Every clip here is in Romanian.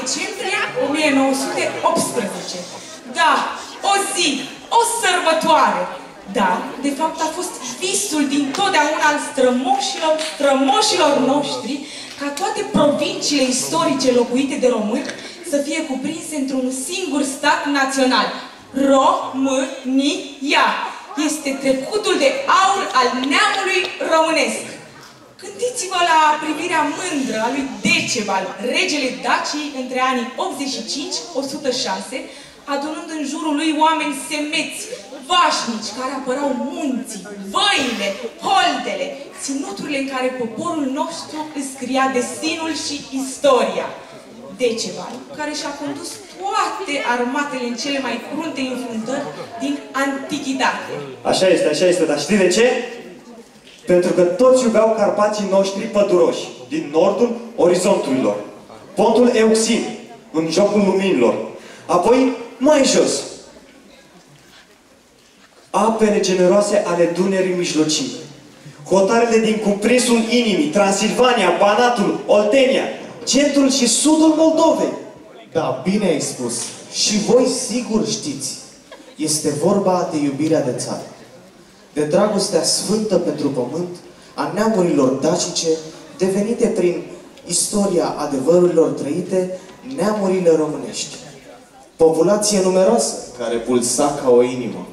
decembrie 1918. Da, o zi, o sărbătoare. Da, de fapt a fost visul din totdeauna al strămoșilor, strămoșilor noștri ca toate provinciile istorice locuite de români să fie cuprinse într-un singur stat național, România. Este trecutul de aur al neamului românesc. Gândiți-vă la privirea mândră a lui Decebal, regele Dacii între anii 85-106, adunând în jurul lui oameni semeți, vașnici, care apărau munții, văile, holdele, ținuturile în care poporul nostru îți scria destinul și istoria. Decebal, care și-a condus toate armatele în cele mai crunte înfruntări din antichitate. Așa este, așa este, dar știi de ce? Pentru că toți iubeau carpații noștri păduroși, din nordul orizonturilor. Pontul Euxin, în jocul luminilor. Apoi, mai jos, apele generoase ale Dunării Mijlocii. Hotarele din cuprinsul inimii, Transilvania, Banatul, Oltenia, centrul și sudul Moldovei. Da, bine ai spus. Și voi sigur știți. Este vorba de iubirea de țară. De dragostea sfântă pentru pământ a neamurilor dacice, devenite prin istoria adevărurilor trăite, neamurile românești. Populație numeroasă, care pulsa ca o inimă.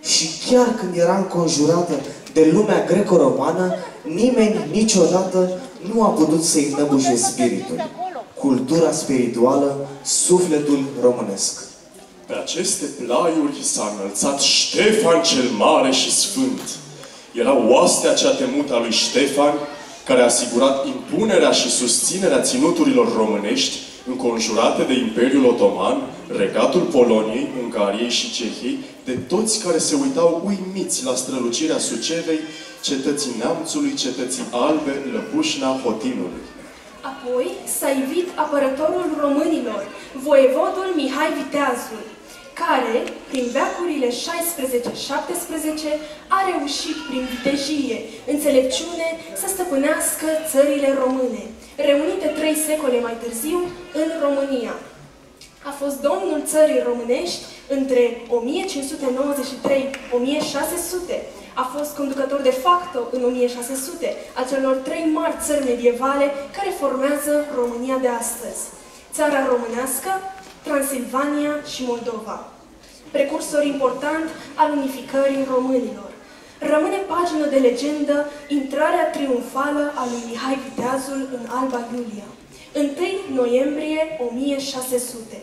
Și chiar când era înconjurată de lumea greco-romană, nimeni niciodată nu a putut să-i năbușe spiritul, cultura spirituală, sufletul românesc. Pe aceste plaiuri s-a înălțat Ștefan cel Mare și Sfânt. Era oastea cea temută a lui Ștefan, care a asigurat impunerea și susținerea ținuturilor românești înconjurate de Imperiul Otoman, regatul Poloniei, Ungariei și Cehiei, de toți care se uitau uimiți la strălucirea Sucevei, cetății Neamțului, cetății Albe, Lăpușna, Hotinului. Apoi s-a ivit apărătorul românilor, voievodul Mihai Viteazul, care, prin veacurile 16-17, a reușit prin vitejie, înțelepciune, să stăpânească țările române, reunite trei secole mai târziu în România. A fost domnul țării românești între 1593-1600. A fost conducător de facto în 1600 a celor trei mari țări medievale care formează România de astăzi. Țara românească, Transilvania și Moldova. Precursor important al unificării românilor. Rămâne pagină de legendă intrarea triumfală a lui Mihai Viteazul în Alba Iulia. 1 noiembrie 1600.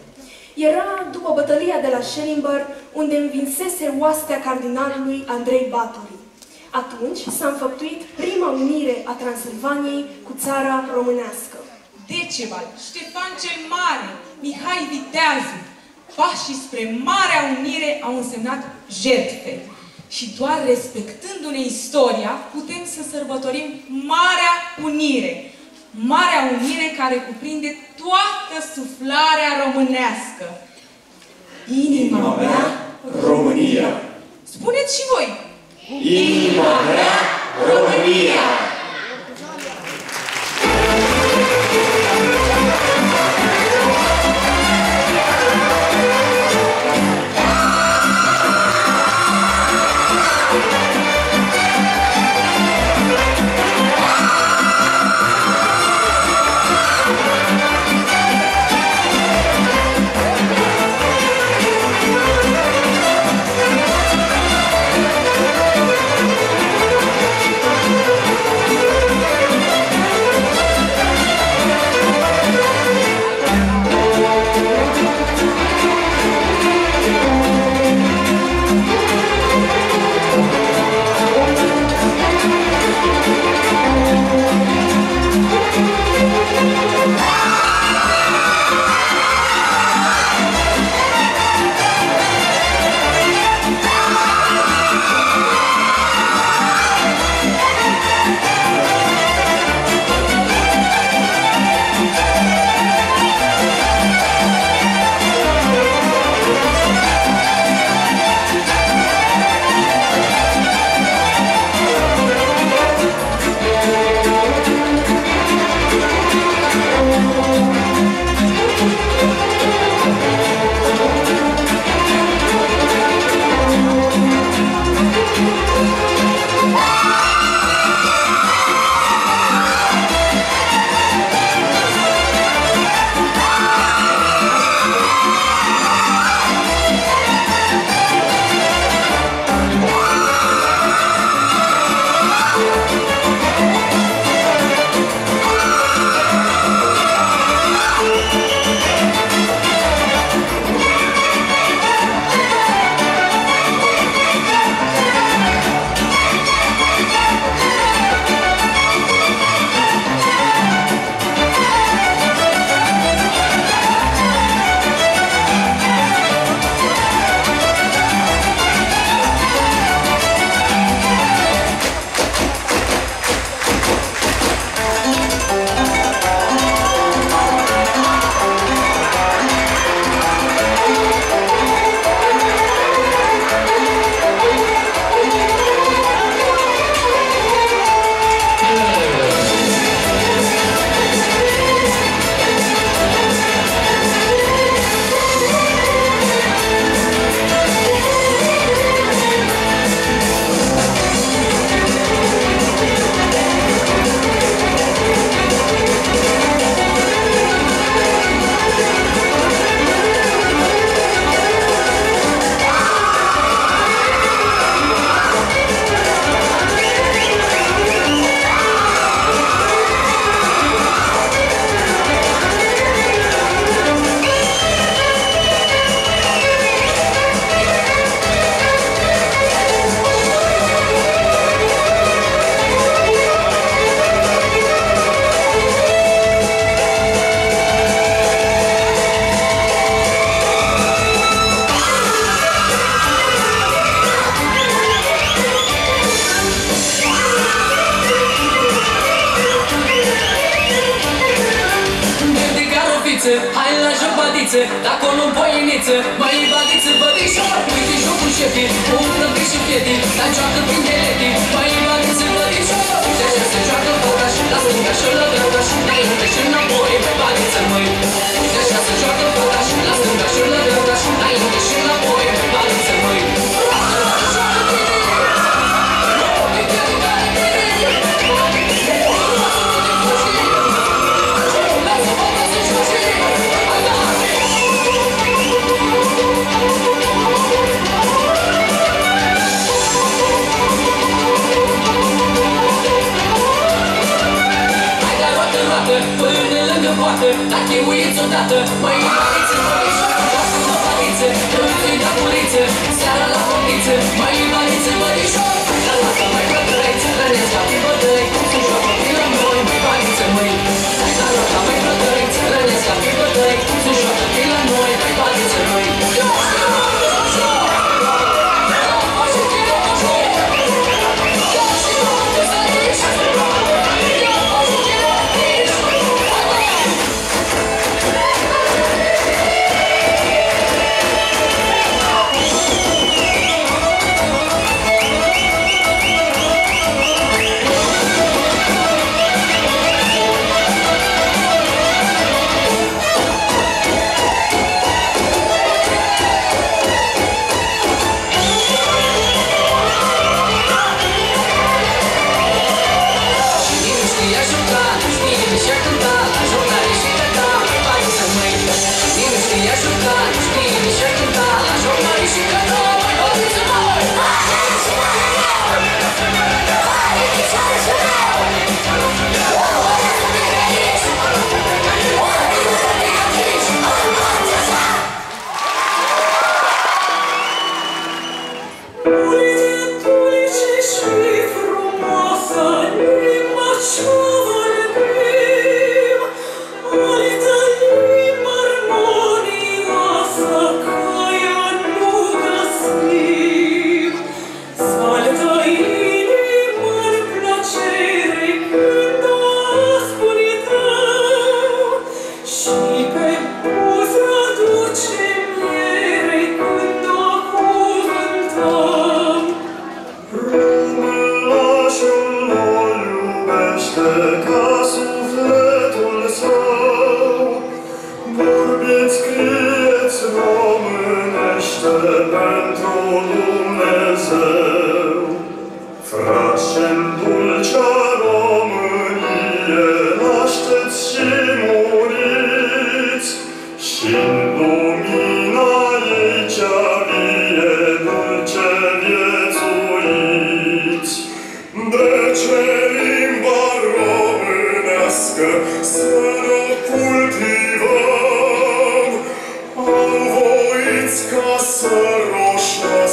Era după bătălia de la Schellenberg, unde învinsese oastea cardinalului Andrei Batorii. Atunci s-a înfăptuit prima unire a Transilvaniei cu țara românească. Decebal, Ștefan cel Mare, Mihai Viteazu, pașii spre Marea Unire au însemnat jertfe. Și doar respectându-ne istoria, putem să sărbătorim Marea Unire. Marea Unire care cuprinde toată suflarea românească. Inima mea, România! Spuneți și voi! Inima mea, România! poartă Până lângă poartă. Dacă uiți odată Mai inviți-mă, păi, ieși Lasă-mă, paniță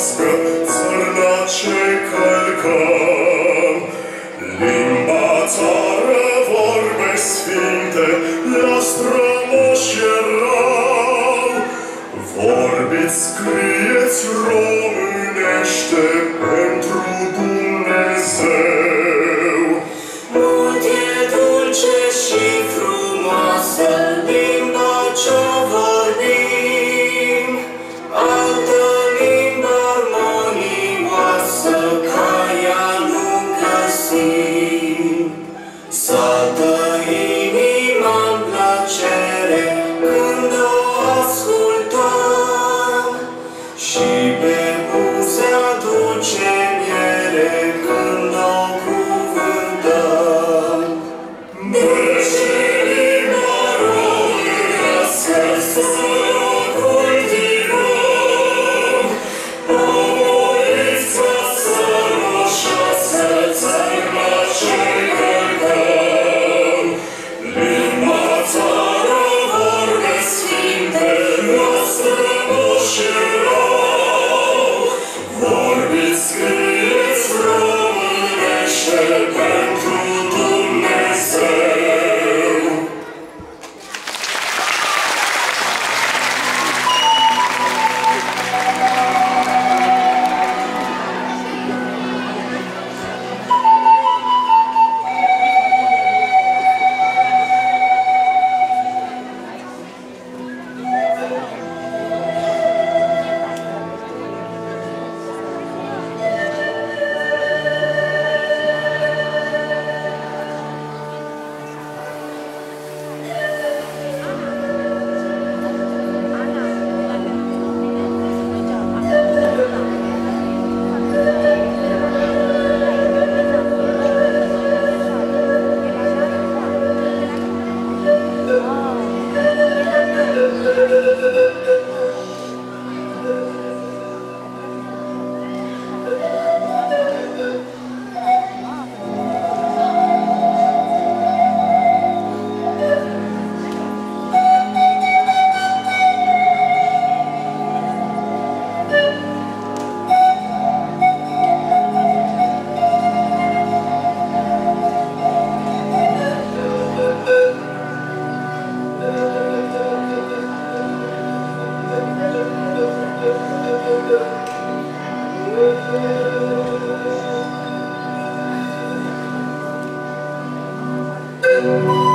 noastră, țărna ce călcăm. Limba țară vorbe sfinte, la strămoși erau, vorbiți scris, thank you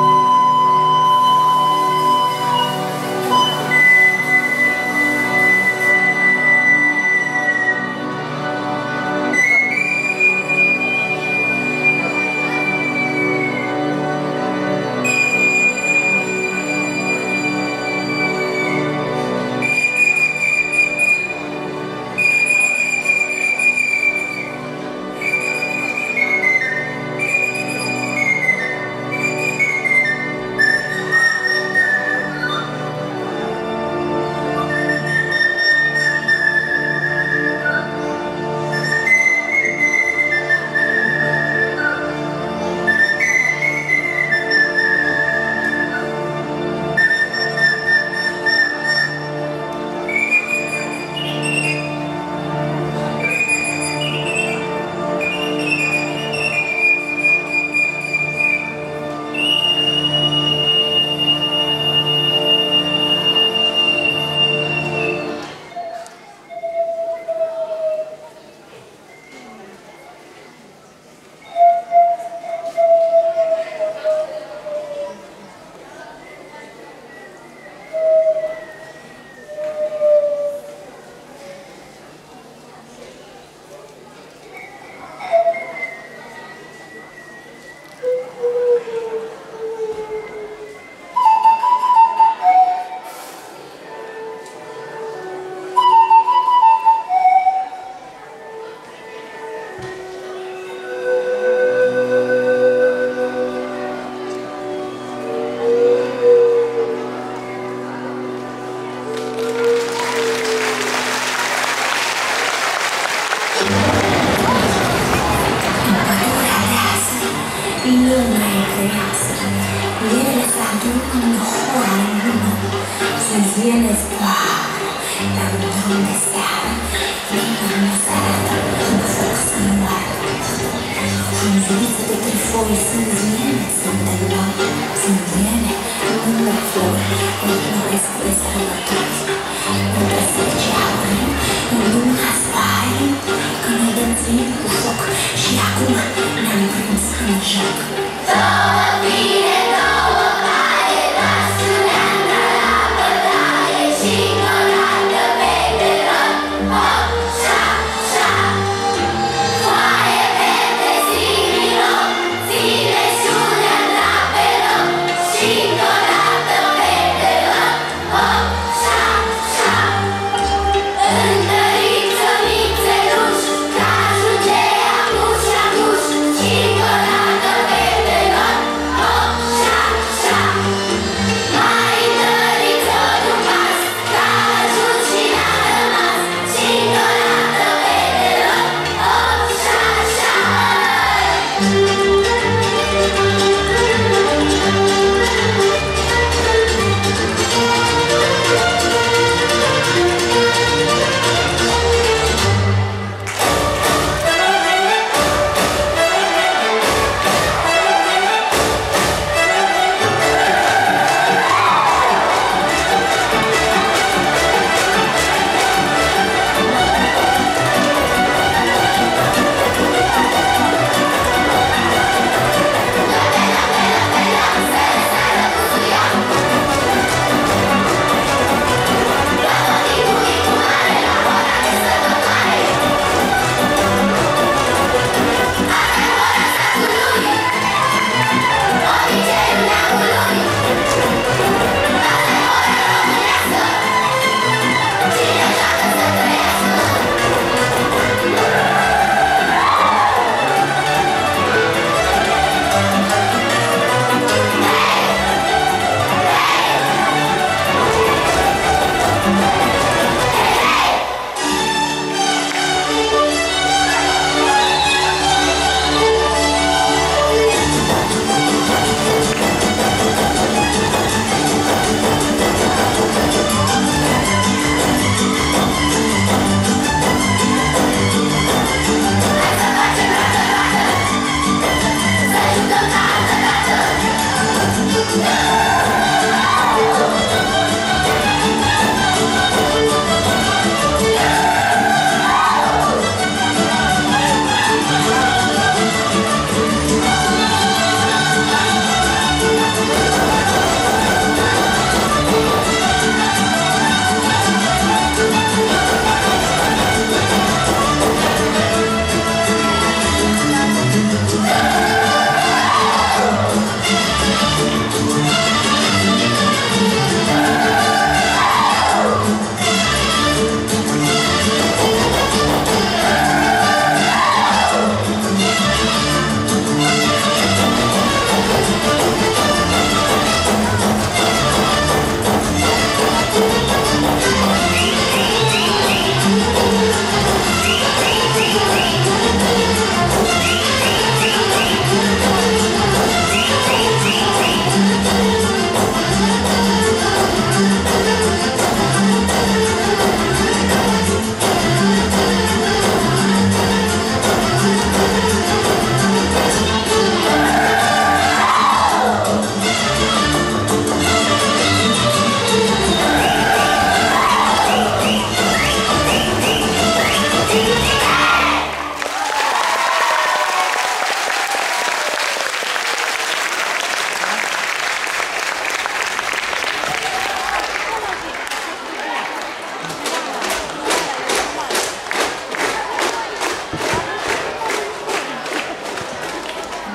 Conference in shock.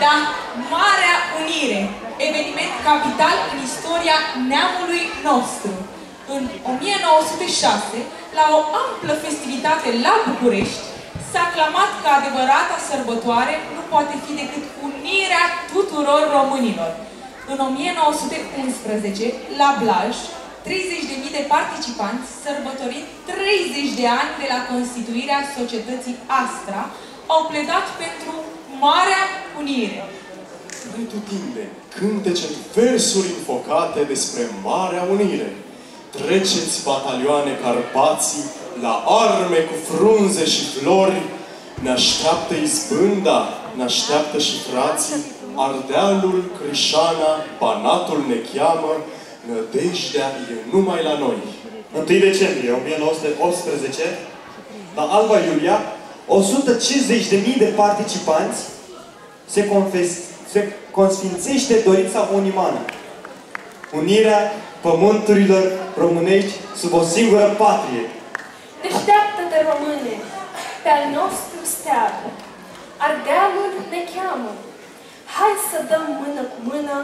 Da, Marea Unire, eveniment capital în istoria neamului nostru. În 1906, la o amplă festivitate la București, s-a clamat că adevărata sărbătoare nu poate fi decât unirea tuturor românilor. În 1911, la Blaj, 30.000 de participanți, sărbătorind 30 de ani de la constituirea societății Astra, au pledat pentru Marea Unire. Pretutinde, cântece, versuri infocate despre Marea Unire. Treceți, batalioane Carpații, la arme cu frunze și flori. Ne așteaptă izbânda, ne așteaptă și frații, Ardealul, Crișana, Banatul ne cheamă, nădejdea e numai la noi. 1 decembrie 1918, la Alba Iulia, 150.000 de participanți se, confes, se consfințește dorința unimană. Unirea pământurilor românești sub o singură patrie. Deșteaptă-te, române, pe al nostru steag. Ardealul ne cheamă. Hai să dăm mână cu mână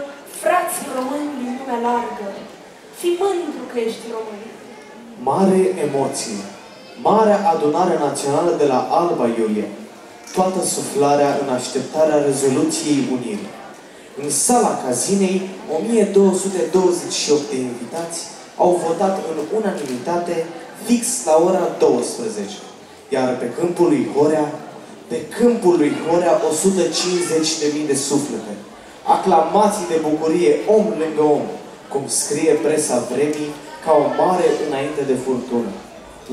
frați români din lumea largă. Fii mândru că ești român. Mare emoție. Marea adunare națională de la Alba Iulie. Toată suflarea în așteptarea rezoluției Unirii. În sala cazinei, 1228 de invitați au votat în unanimitate fix la ora 12. Iar pe câmpul lui Horea, pe câmpul lui Horea, 150.000 de suflete. Aclamații de bucurie, om lângă om, cum scrie presa vremii, ca o mare înainte de furtună.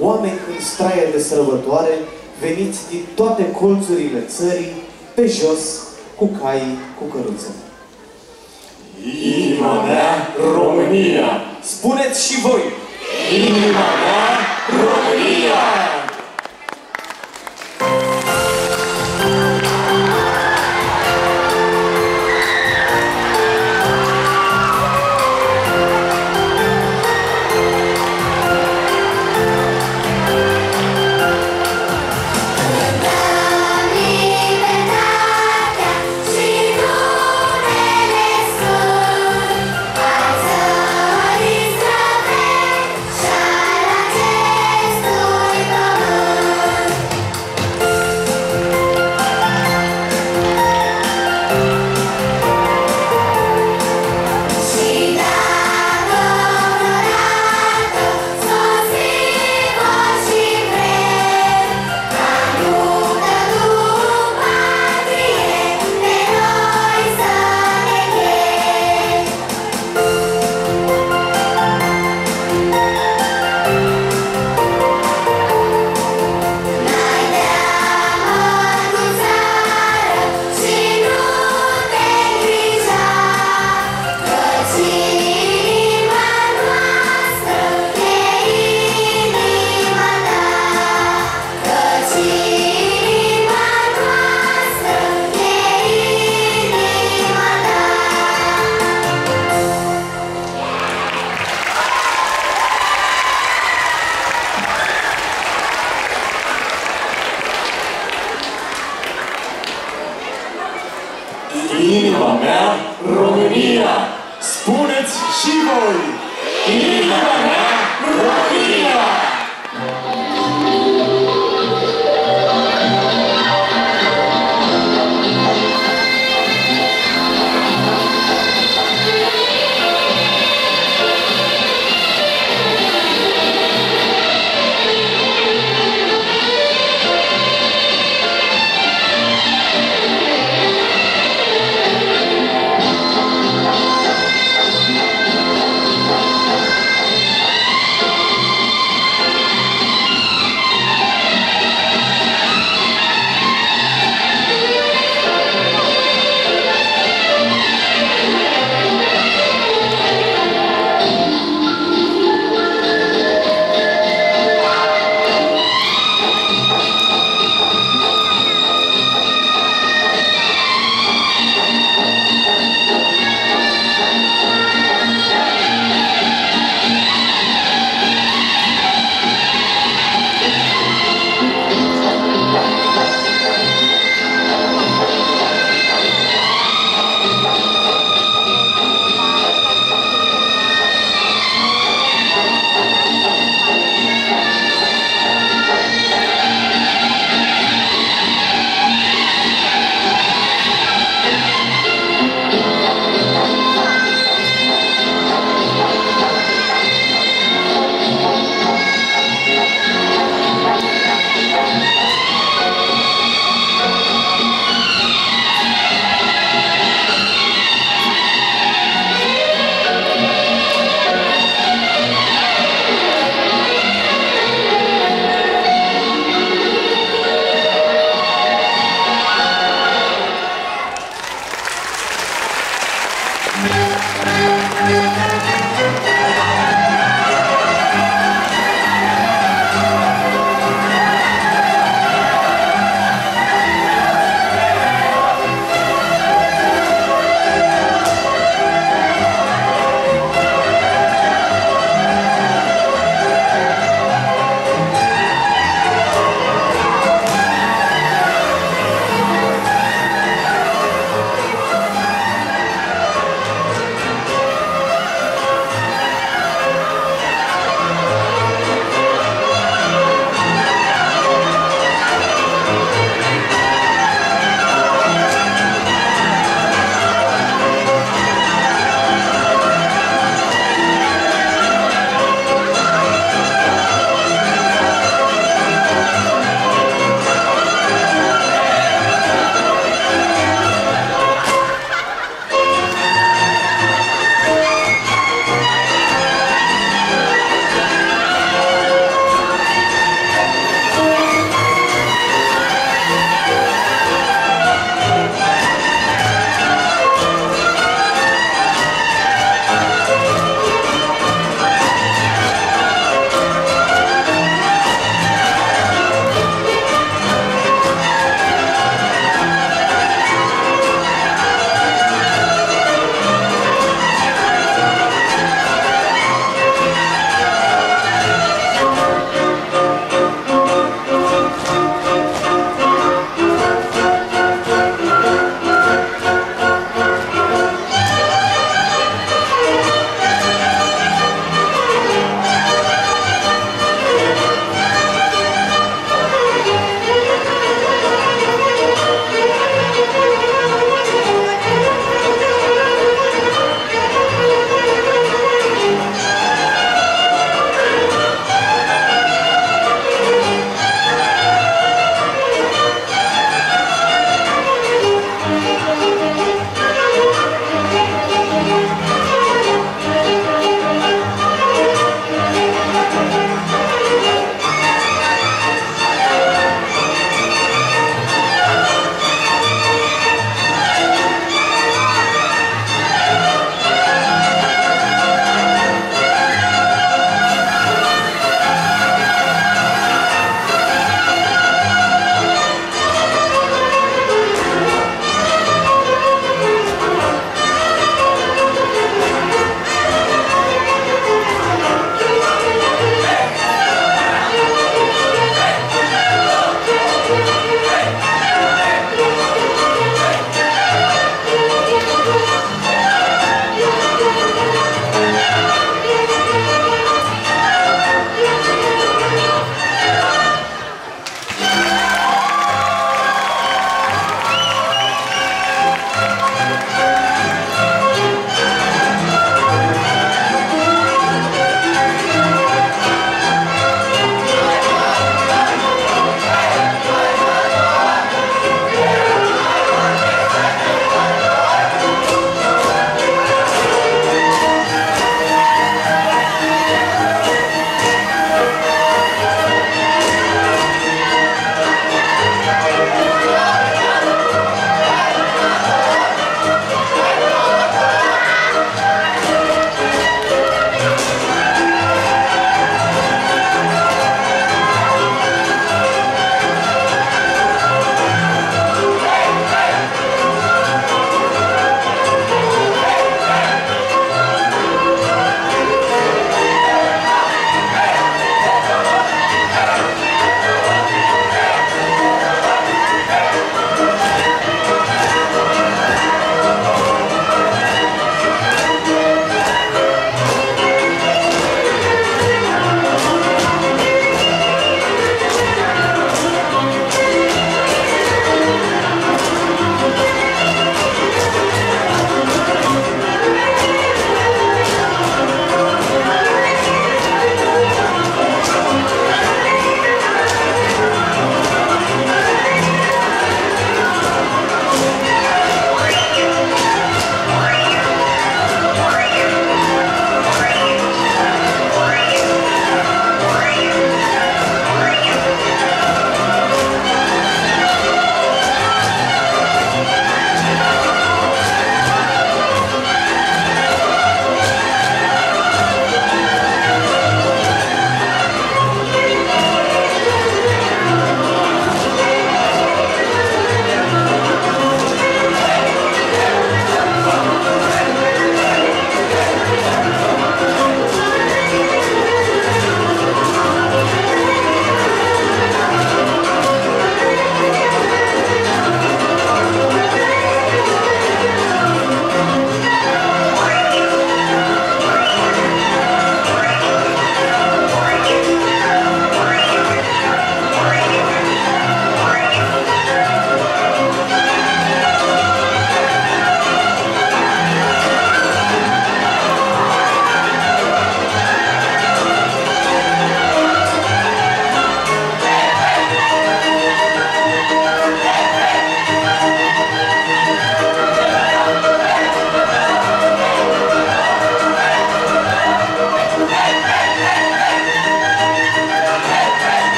Oameni în straie de sărbătoare, veniți din toate colțurile țării, pe jos, cu cai, cu căruță. Inima mea, România! Spuneți și voi! Inima mea, România!